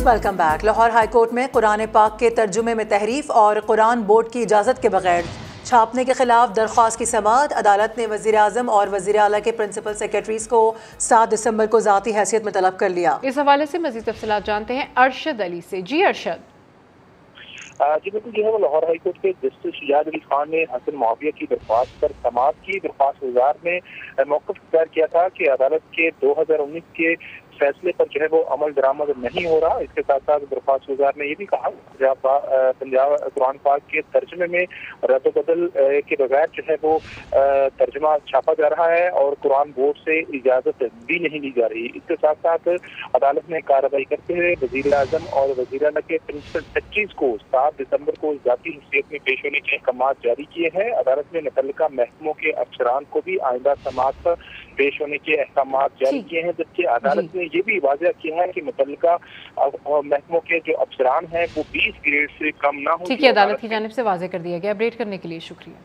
Welcome back Lahore high court में कुरान पाक के तर्जुमे में तहरीफ और कुरान बोर्ड की इजाज़त के बगैर छापने के खिलाफ दरख्वास्त की समात अदालत ने वजी अजम और वजी अला के प्रिंसिपल सेक्रेटरीज को सात दिसंबर को ज़ाती हैसियत में तलब कर लिया। इस हवाले से मजीद तफसलत जानते हैं अरशद अली से। जी अरशद। जी बिल्कुल जो है वो लाहौर हाईकोर्ट के जस्टिस शिजाद अली खान ने हसन मुआविया की दरख्वास्त पर समात की दरख्वास्त गुजार ने मौकफ इख्तियार किया था कि अदालत के दो हज़ार उन्नीस के फैसले पर जो है वो अमल दरामद नहीं हो रहा। इसके साथ साथ दरख्वास्त गुजार ने ये भी कहा पंजाब पंजाब कुरान पाक के तर्जमे में रद्द बदल के बगैर जो है वो तर्जमा छापा जा रहा है और कुरान बोर्ड से इजाज़त भी नहीं ली जा रही। इसके साथ साथ अदालत ने कार्रवाई करते हुए वज़ीर अजम और वज़ीर अला के प्रिंसिपल सेक्रेटरीज को सात दिसंबर को जाती हैसियत में पेश होने के अहकाम जारी किए हैं। अदालत ने मुतलका महकमों के अफसरान को भी आइंदा समात पर पेश होने के अहकाम जारी किए हैं जबकि अदालत ने ये भी वाजह किया है कि मुतल महकमों के जो अफसरान हैं वो बीस ग्रेड से कम ना हो ठीक है अदालत की जानब से वाजे कर दिया गया। अपडेट करने के लिए शुक्रिया।